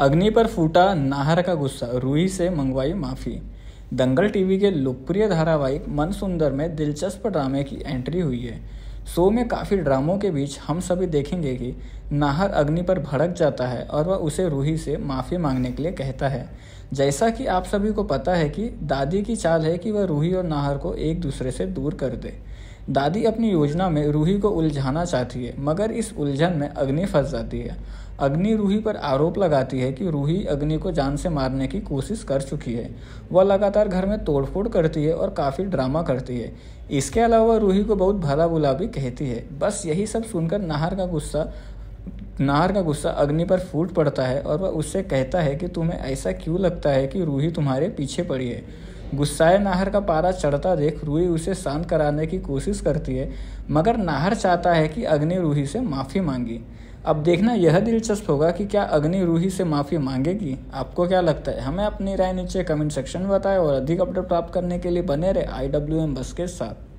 अग्नि पर फूटा नाहर का गुस्सा रूही से मंगवाई माफ़ी। दंगल टीवी के लोकप्रिय धारावाहिक मन सुंदर में दिलचस्प ड्रामे की एंट्री हुई है। शो में काफ़ी ड्रामों के बीच हम सभी देखेंगे कि नाहर अग्नि पर भड़क जाता है और वह उसे रूही से माफ़ी मांगने के लिए कहता है। जैसा कि आप सभी को पता है कि दादी की चाल है कि वह रूही और नाहर को एक दूसरे से दूर कर दे। दादी अपनी योजना में रूही को उलझाना चाहती है, मगर इस उलझन में अग्नि फंस जाती है। अग्नि रूही पर आरोप लगाती है कि रूही अग्नि को जान से मारने की कोशिश कर चुकी है। वह लगातार घर में तोड़फोड़ करती है और काफ़ी ड्रामा करती है। इसके अलावा रूही को बहुत भला बुला भी कहती है। बस यही सब सुनकर नाहर का गुस्सा, नाहर का गुस्सा अग्नि पर फूट पड़ता है और वह उससे कहता है कि, तुम्हें ऐसा क्यों लगता है कि रूही तुम्हारे पीछे पड़ी है? गुस्साए नाहर का पारा चढ़ता देख रूही उसे शांत कराने की कोशिश करती है, मगर नाहर चाहता है कि अग्नि रूही से माफ़ी मांगी। अब देखना यह दिलचस्प होगा कि क्या अग्नि रूही से माफ़ी मांगेगी। आपको क्या लगता है? हमें अपनी राय नीचे कमेंट सेक्शन में बताएँ और अधिक अपडेट प्राप्त करने के लिए बने रहे आई बस के साथ।